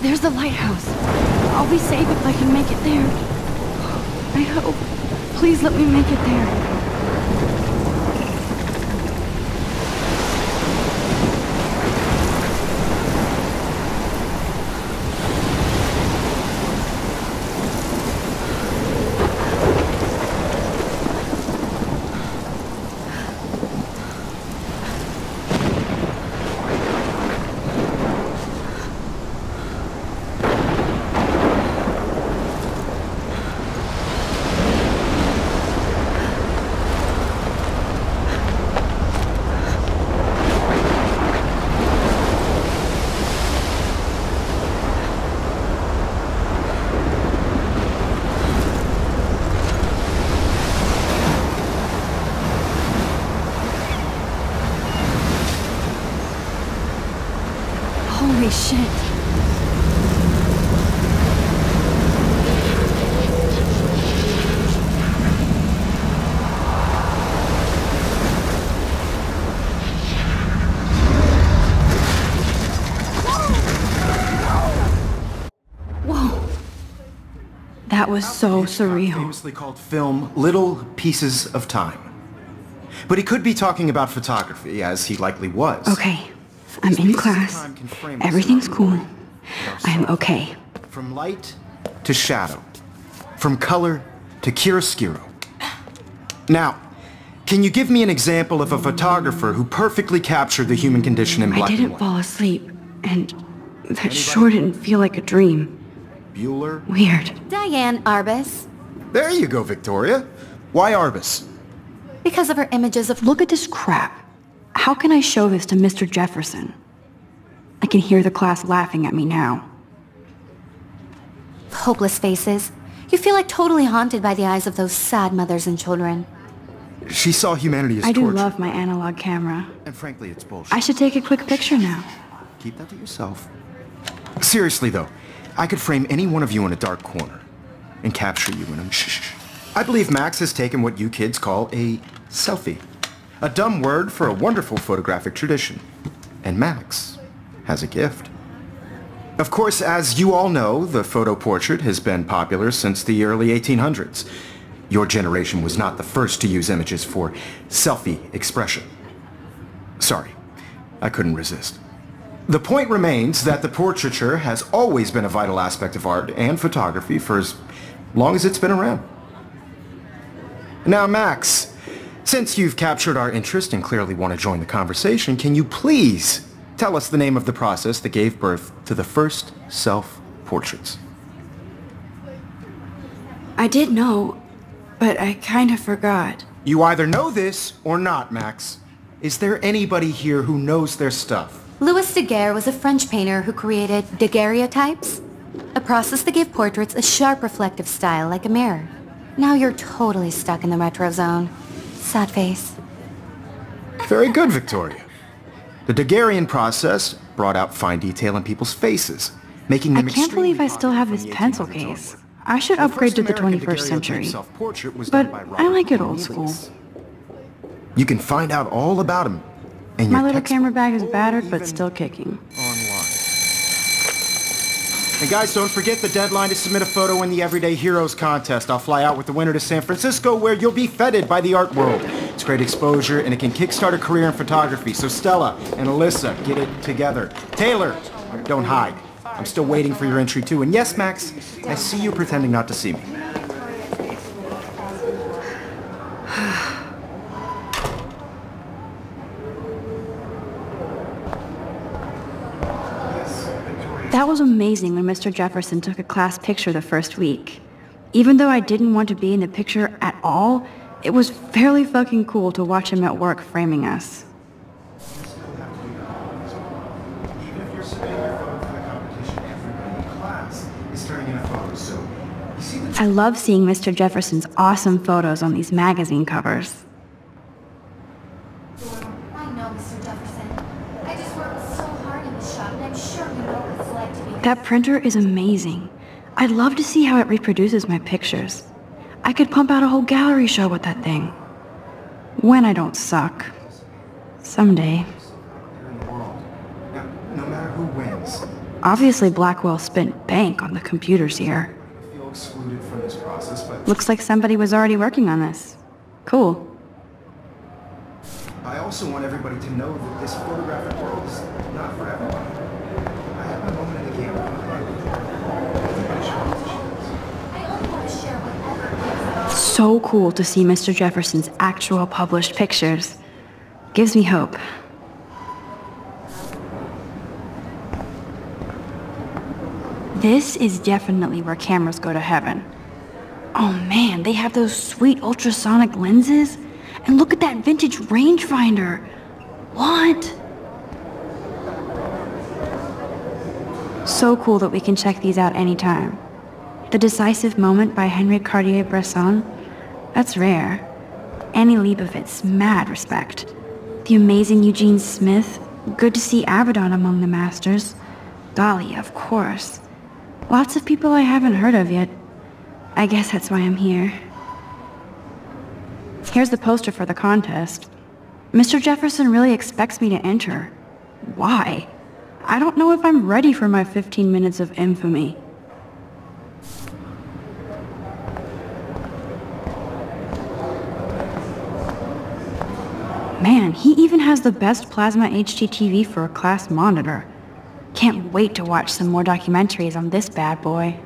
there's the lighthouse. I'll be safe if I can make it there. I hope. Please let me make it there. Holy shit. Whoa. That was so surreal. Famously called film Little Pieces of Time. But he could be talking about photography, as he likely was. Okay, I'm in class. Everything's cool. I'm okay. From light to shadow. From color to chiaroscuro. Now, can you give me an example of a photographer who perfectly captured the human condition in black and didn't white? fall asleep, and that sure didn't feel like a dream. Bueller? Weird. Diane Arbus. There you go, Victoria. Why Arbus? Because of her images of Look at this crap. How can I show this to Mr. Jefferson? I can hear the class laughing at me now. hopeless faces. You feel like totally haunted by the eyes of those sad mothers and children. She saw humanity as I do love my analog camera. And frankly, it's bullshit. I should take a quick picture now. Keep that to yourself. Seriously, though, I could frame any one of you in a dark corner and capture you in a shh. I believe Max has taken what you kids call a selfie. A dumb word for a wonderful photographic tradition. And Max has a gift. Of course, as you all know, the photo portrait has been popular since the early 1800s. Your generation was not the first to use images for selfie expression. Sorry, I couldn't resist. The point remains that the portraiture has always been a vital aspect of art and photography for as long as it's been around. Now, Max, since you've captured our interest and clearly want to join the conversation, can you please tell us the name of the process that gave birth to the first self-portraits? I did know, but I kind of forgot. You either know this or not, Max. Is there anybody here who knows their stuff? Louis Daguerre was a French painter who created daguerreotypes, a process that gave portraits a sharp reflective style like a mirror. Now you're totally stuck in the retro zone. Sad face. Very good, Victoria. The Daguerrean process brought out fine detail in people's faces, making them I can't believe I still have this pencil case. I should The upgrade to the 21st daguerreotype century. was But done by I like it old school. You can find out all about him in My little camera bag is battered, but still kicking. online. And guys, don't forget the deadline to submit a photo in the Everyday Heroes contest. I'll fly out with the winner to San Francisco where you'll be feted by the art world. It's great exposure and it can kickstart a career in photography. So Stella and Alyssa, get it together. Taylor, don't hide. I'm still waiting for your entry too. And yes, Max, I see you pretending not to see me. Was amazing when Mr. Jefferson took a class picture the first week. Even though I didn't want to be in the picture at all, it was fairly fucking cool to watch him at work framing us. I love seeing Mr. Jefferson's awesome photos on these magazine covers. I know, Mr. Jefferson. I just worked so hard in the shop, and I'm sure you know what it's like to be... That printer is amazing. I'd love to see how it reproduces my pictures. I could pump out a whole gallery show with that thing. When I don't suck. Someday. in the world. Now, no matter who wins, Obviously Blackwell spent bank on the computers here. I feel excluded from this process, Looks like somebody was already working on this. Cool. I also want everybody to know that this photographic world is not for everyone. I have my moment in the camera. Everybody should know what she is. I only want to share whatever gives So cool to see Mr. Jefferson's actual published pictures. Gives me hope. This is definitely where cameras go to heaven. Oh man, they have those sweet ultrasonic lenses. And look at that vintage rangefinder. What? So cool that we can check these out anytime. The Decisive Moment by Henri Cartier-Bresson? That's rare. Annie Leibovitz, mad respect. The amazing Eugene Smith, good to see Avedon among the masters. Golly, of course. Lots of people I haven't heard of yet. I guess that's why I'm here. Here's the poster for the contest. Mr. Jefferson really expects me to enter. Why? I don't know if I'm ready for my 15 minutes of infamy. Man, he even has the best plasma HDTV for a class monitor. Can't wait to watch some more documentaries on this bad boy.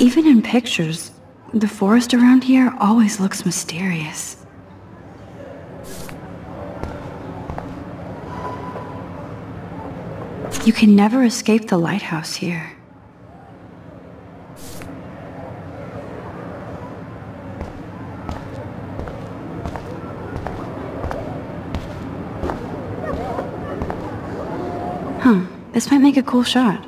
Even in pictures, the forest around here always looks mysterious. You can never escape the lighthouse here. This might make a cool shot.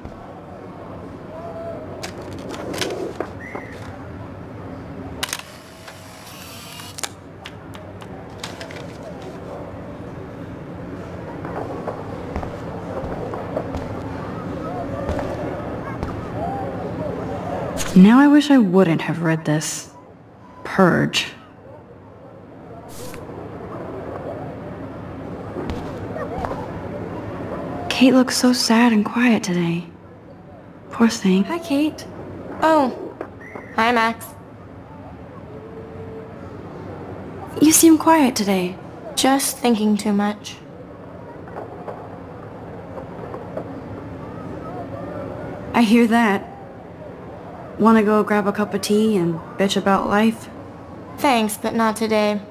Now I wish I wouldn't have read this. Purge. Kate looks so sad and quiet today. Poor thing. Hi, Kate. Oh, hi, Max. You seem quiet today. Just thinking too much. I hear that. Wanna go grab a cup of tea and bitch about life? Thanks, but not today.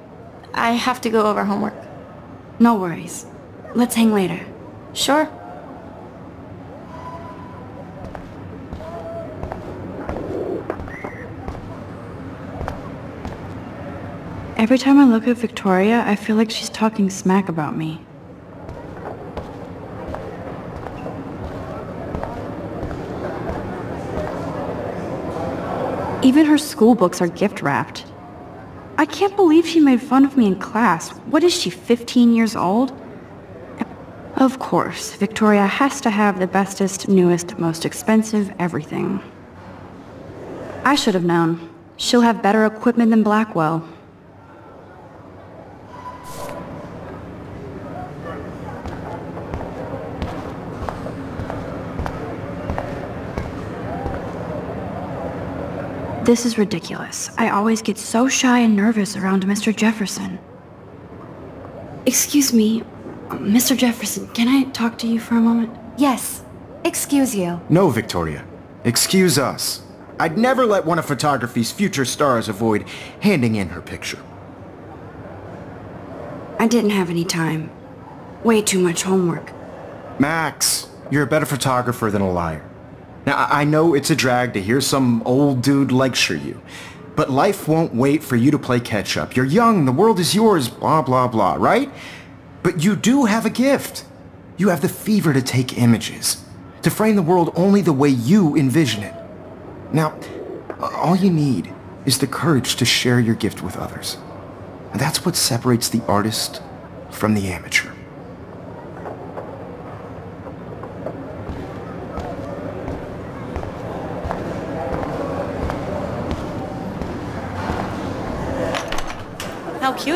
I have to go over homework. No worries. Let's hang later. Sure. Every time I look at Victoria, I feel like she's talking smack about me. Even her school books are gift wrapped. I can't believe she made fun of me in class. What is she, 15 years old? Of course, Victoria has to have the bestest, newest, most expensive everything. I should have known. She'll have better equipment than Blackwell. This is ridiculous. I always get so shy and nervous around Mr. Jefferson. Excuse me, Mr. Jefferson, can I talk to you for a moment? Yes. Excuse you. No, Victoria. Excuse us. I'd never let one of photography's future stars avoid handing in her picture. I didn't have any time. Way too much homework. Max, you're a better photographer than a liar. Now, I I know it's a drag to hear some old dude lecture you, but life won't wait for you to play catch up. You're young, the world is yours, blah, blah, blah, right? But you do have a gift. You have the fever to take images, to frame the world only the way you envision it. Now, all you need is the courage to share your gift with others. And that's what separates the artist from the amateur.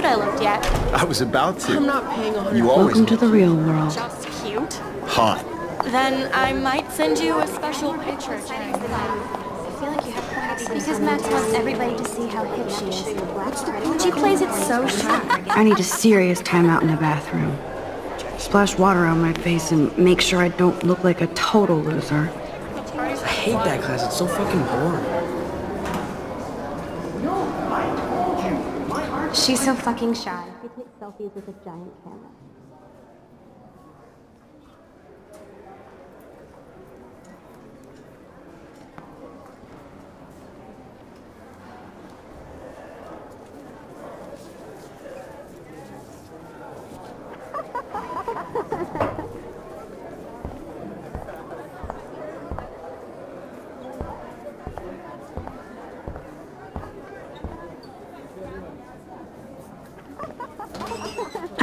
How I looked yet. I was about to. I'm not paying a hundred. You always Welcome to the real world. Just cute. hot. Then I might send you a special picture. I feel like you have Because Max wants everybody to see how hip she is. She plays it so sharp. I need a serious timeout in the bathroom. Splash water on my face and make sure I don't look like a total loser. I hate that class. It's so fucking boring. She's so fucking shy. She takes selfies with a giant camera.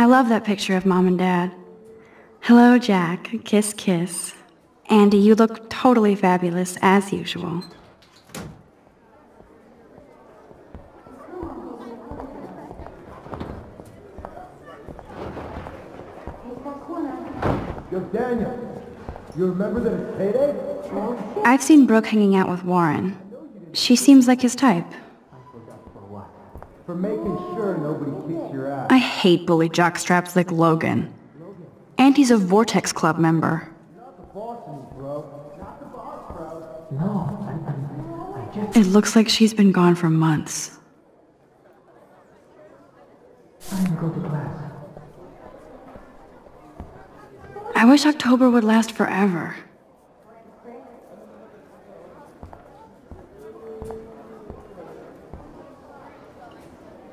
I love that picture of mom and dad. Hello, Jack. Kiss, kiss. Andy, you look totally fabulous, as usual. Yo, Daniel, you remember that it's payday? I've seen Brooke hanging out with Warren. She seems like his type. For making sure nobody kicks your ass. I hate bully jockstraps like Logan. And he's a Vortex Club member. It looks like she's been gone for months. I wish October would last forever.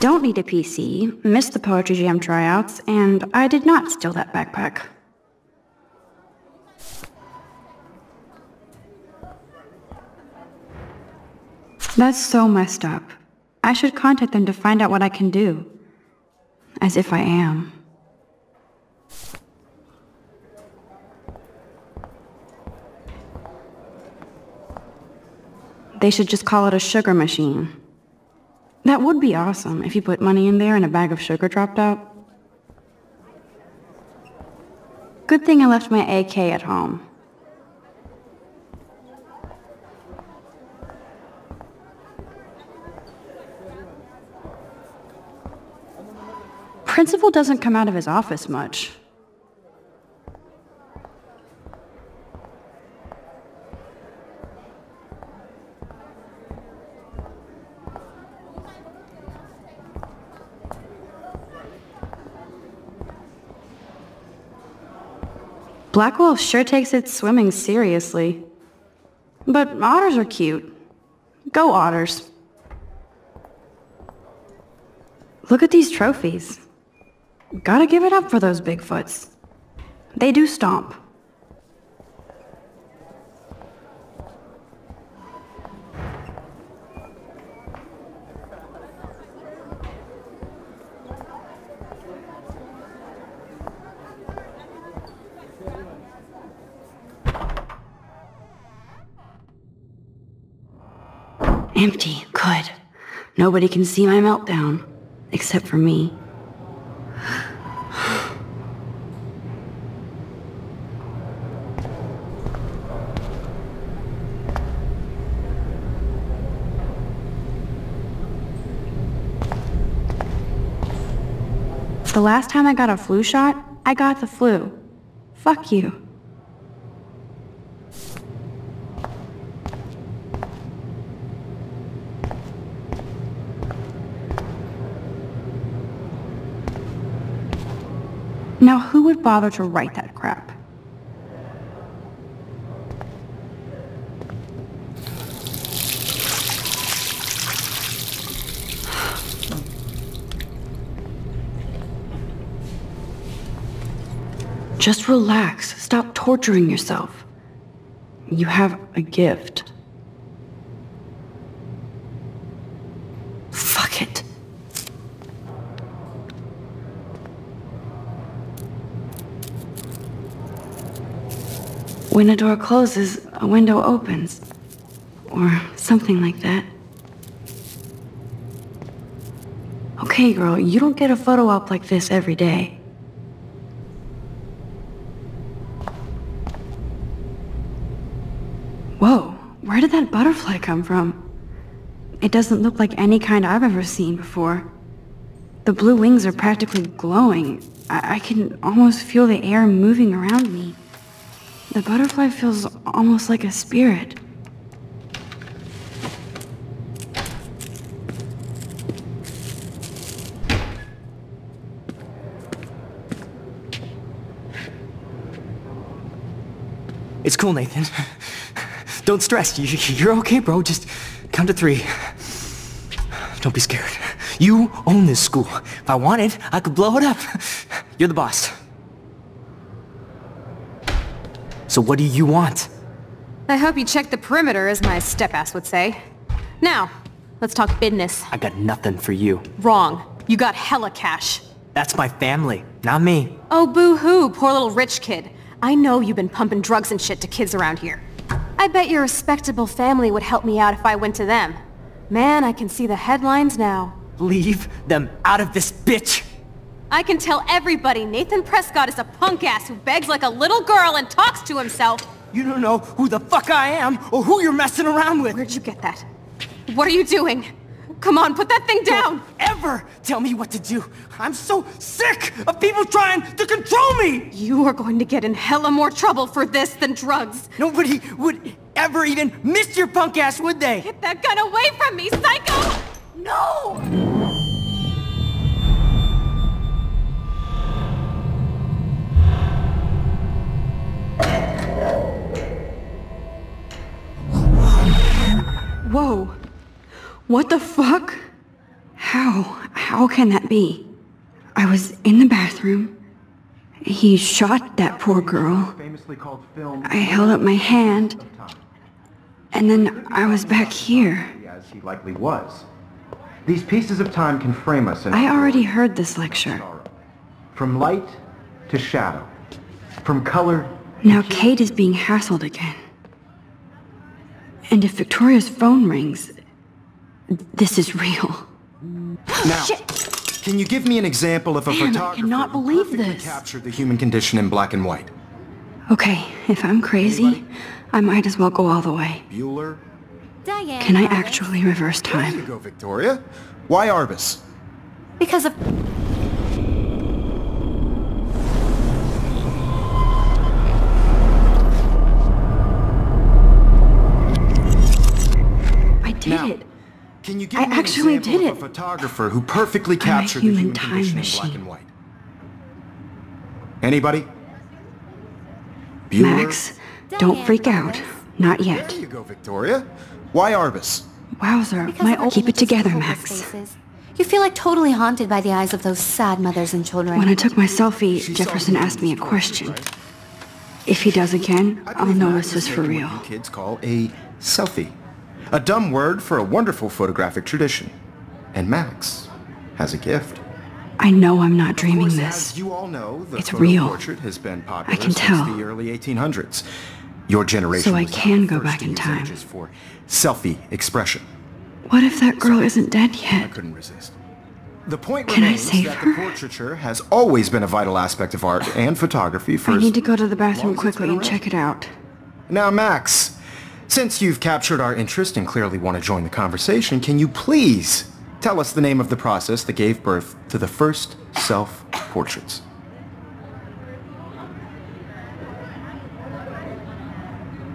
Don't need a PC, missed the Poetry Jam tryouts, and I did not steal that backpack. That's so messed up. I should contact them to find out what I can do. As if I am. They should just call it a sugar machine. That would be awesome if you put money in there and a bag of sugar dropped out. Good thing I left my AK at home. Principal doesn't come out of his office much. Blackwell sure takes its swimming seriously. But otters are cute. Go otters. Look at these trophies. Gotta give it up for those Bigfoots. They do stomp. Empty. Good. Nobody can see my meltdown. Except for me. The last time I got a flu shot, I got the flu. Fuck you. Now who would bother to write that crap? Just relax. Stop torturing yourself. You have a gift. Fuck it. When a door closes, a window opens. Or something like that. Okay, girl, you don't get a photo op like this every day. Whoa, where did that butterfly come from? It doesn't look like any kind I've ever seen before. The blue wings are practically glowing. I, I can almost feel the air moving around me. The butterfly feels almost like a spirit. It's cool, Nathan. Don't stress. You- You're okay, bro. Just count to three. Don't be scared. You own this school. If I wanted, I could blow it up. You're the boss. So what do you want? I hope you checked the perimeter, as my step-ass would say. Now, let's talk business. I got nothing for you. Wrong. You got hella cash. That's my family, not me. Oh, boo-hoo, poor little rich kid. I know you've been pumping drugs and shit to kids around here. I bet your respectable family would help me out if I went to them. Man, I can see the headlines now. Leave them out of this bitch! I can tell everybody Nathan Prescott is a punk ass who begs like a little girl and talks to himself. You don't know who the fuck I am or who you're messing around with. Where'd you get that? What are you doing? Come on, put that thing down! Don't ever tell me what to do. I'm so sick of people trying to control me. You are going to get in hella more trouble for this than drugs. Nobody would ever even miss your punk ass, would they? Get that gun away from me, psycho! No! Whoa. What the fuck? How? How can that be? I was in the bathroom. He shot that poor girl. Famously called film I held up my hand, and then I was back here. as he likely was. These pieces of time can frame us in I already heard this lecture. From light to shadow. From color Now Kate is being hassled again. And if Victoria's phone rings, this is real. Now, can you give me an example of a Man, I photographer cannot who believe perfectly this. captured the human condition in black and white? Okay, if I'm crazy, I might as well go all the way. Bueller? Diane. Can I Arbus. actually reverse time? There you go, Victoria. Why Arbus? Because of... did Now, it. Can you give I me an actually example did of it. a photographer who perfectly I'm a captured the human human time condition in black and white? Anybody? Bueller? Max, don't freak out. Arbus. Not There yet. you go, Victoria. Why Arbus? Wowzer, Because my of old... Keep it together, Max. faces. You feel like totally haunted by the eyes of those sad mothers and children. When I took my selfie, She Jefferson asked me a question. right? If he does again, I I'll know this is for real. What kids call a selfie. A dumb word for a wonderful photographic tradition. And Max has a gift. I know I'm not dreaming course, this. You all know, the It's real. portrait has been popular can since tell. the early 1800s. Your generation So I can go back in time. for selfie expression. What if that girl isn't dead yet? I couldn't resist. The point Can I remains that her? the portraiture has always been a vital aspect of art and photography for I need to go to the bathroom quickly and check it out. Now, Max, since you've captured our interest and clearly want to join the conversation, can you please tell us the name of the process that gave birth to the first self-portraits?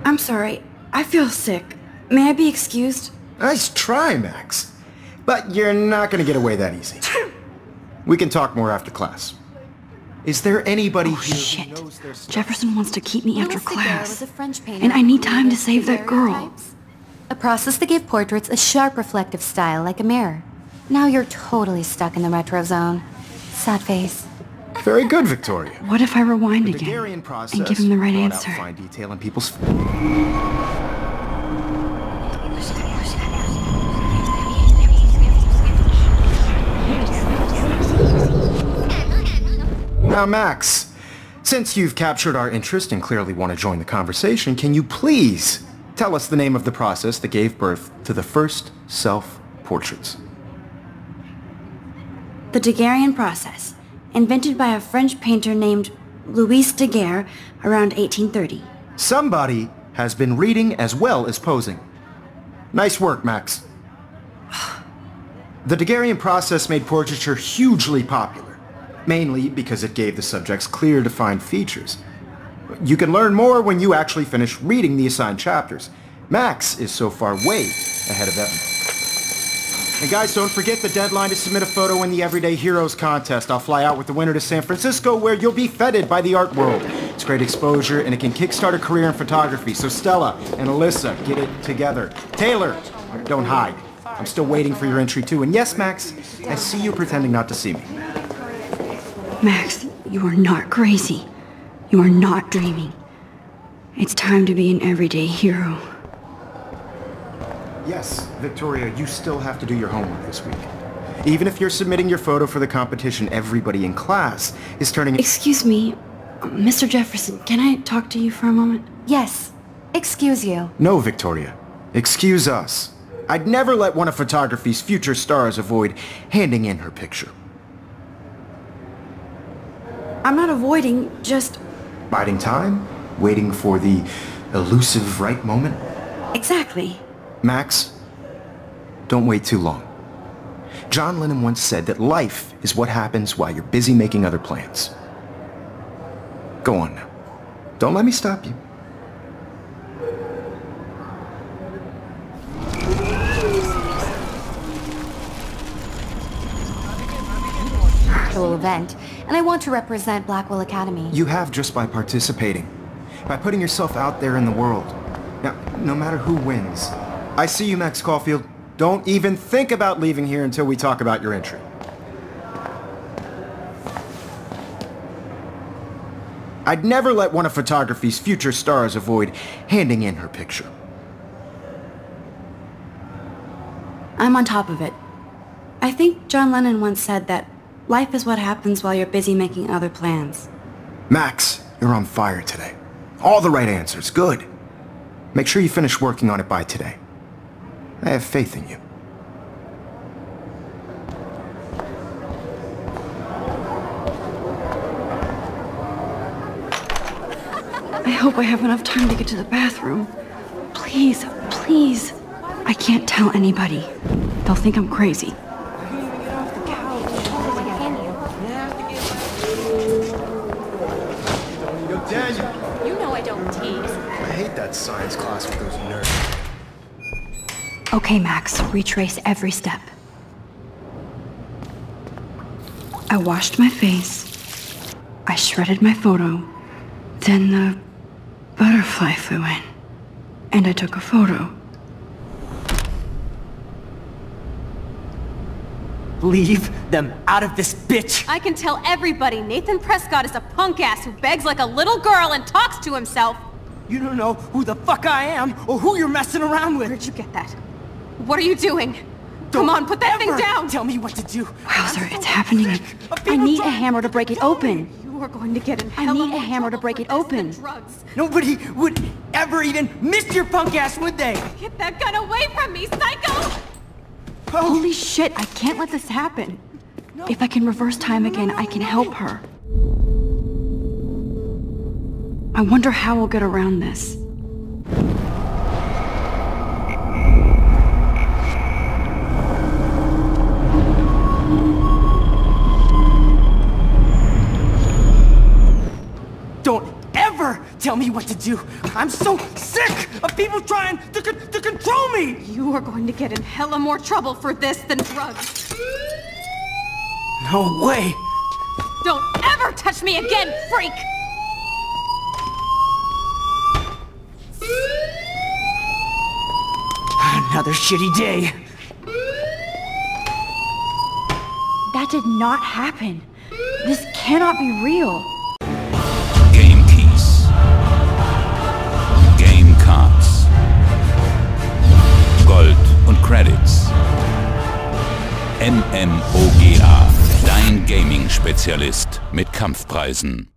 I'm sorry. I feel sick. May I be excused? Nice try, Max. But you're not going to get away that easy. We can talk more after class. Is there anybody Oh, here shit. who knows their stuff? Jefferson wants to keep me Louis after class. was a French painter And I need time to save that girl. daguerreotypes. A process that gave portraits a sharp reflective style like a mirror. Now you're totally stuck in the retro zone. Sad face. Very good, Victoria. What if I rewind The again process and give him the right brought out answer? fine detail in people's Now, Max, Since you've captured our interest and clearly want to join the conversation, can you please tell us the name of the process that gave birth to the first self-portraits? The Daguerrean process, invented by a French painter named Louis Daguerre around 1830. Somebody has been reading as well as posing. Nice work, Max. The Daguerrean process made portraiture hugely popular, mainly because it gave the subjects clear defined features. You can learn more when you actually finish reading the assigned chapters. Max is so far way ahead of Evan. And guys, don't forget the deadline to submit a photo in the Everyday Heroes contest. I'll fly out with the winner to San Francisco where you'll be feted by the art world. It's great exposure and it can kickstart a career in photography. So Stella and Alyssa, get it together. Taylor, don't hide. I'm still waiting for your entry too. And yes, Max, I see you pretending not to see me. Max, you are not crazy. You are not dreaming. It's time to be an everyday hero. Yes, Victoria, you still have to do your homework this week. Even if you're submitting your photo for the competition, everybody in class is turning... Excuse me, Mr. Jefferson, can I talk to you for a moment? Yes. Excuse you. No, Victoria. Excuse us. I'd never let one of photography's future stars avoid handing in her picture. I'm not avoiding, just... Biding time? Waiting for the elusive right moment? Exactly. Max, don't wait too long. John Lennon once said that life is what happens while you're busy making other plans. Go on now. Don't let me stop you. Event, and I want to represent Blackwell Academy. You have just by participating. By putting yourself out there in the world. Now, no matter who wins. I see you, Max Caulfield. Don't even think about leaving here until we talk about your entry. I'd never let one of photography's future stars avoid handing in her picture. I'm on top of it. I think John Lennon once said that life is what happens while you're busy making other plans. Max, you're on fire today. All the right answers. Good. Make sure you finish working on it by today. I have faith in you. I hope I have enough time to get to the bathroom. Please, please. I can't tell anybody. They'll think I'm crazy. Okay, Max, retrace every step. I washed my face. I shredded my photo. Then the butterfly flew in. And I took a photo. Leave them out of this bitch! I can tell everybody Nathan Prescott is a punk ass who begs like a little girl and talks to himself. You don't know who the fuck I am or who you're messing around with. Where'd you get that? What are you doing? Don't Come on, put that thing down! Tell me what to do. Wowzer, it's happening. I need a hammer to break it open. You are going to get in I need a hammer to break it open. Drugs. Nobody would ever even miss your punk ass, would they? Get that gun away from me, psycho! Oh. Holy shit, I can't let this happen. If I can reverse time again, I can help her. I wonder how we'll get around this. Tell me what to do. I'm so sick of people trying to, to control me. You are going to get in hella more trouble for this than drugs. No way. Don't ever touch me again, freak! Another shitty day. That did not happen. This cannot be real. MMOGA. Dein Gaming-Spezialist mit Kampfpreisen.